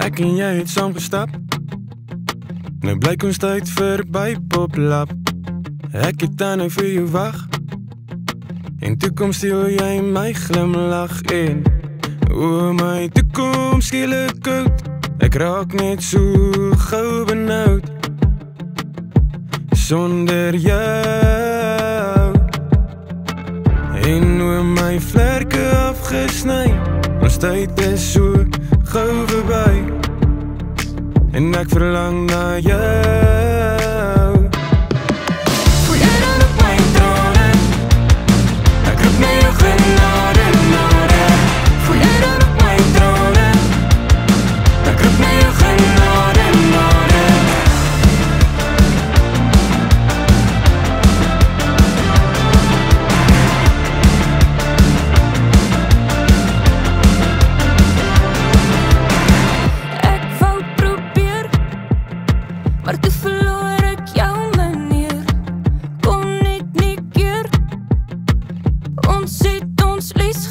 Ek en jy het saam gestap. Nou blyk ons tyd verby poplap. Ek het dan nou vir jou wag. En toe kom steel jy my glimlag en o my toekoms skielik koud. Ek raak net so gou benoud sonder jou. En o my vlerke afgesny. Ons tyd is so gaan voorbij. En ik verlang naar je. Verloor ek jou manier. Kon net nie keer. Ons het ons les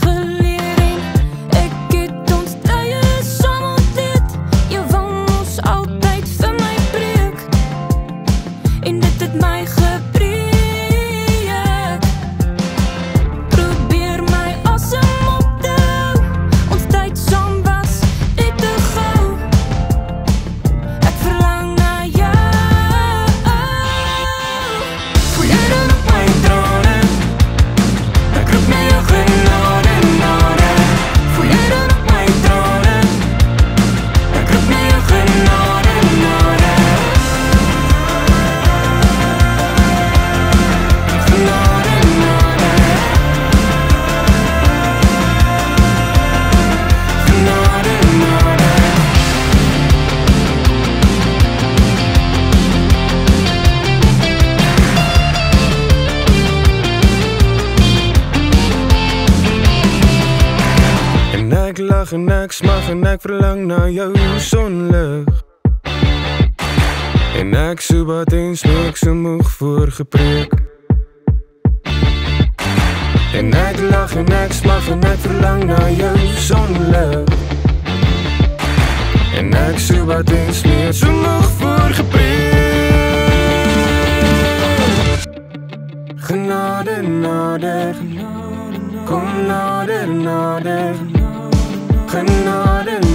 vraag en ik smaag en ik verlang naar jouw zonlicht. En ik zoek wat eens ik zo moeg voor gepreek. En ik lach en ik smaag en ik verlang naar jouw zonlicht. En ik zoek wat eens meer zo moeg voor gepreek. Genade, nader, kom nader, nader. another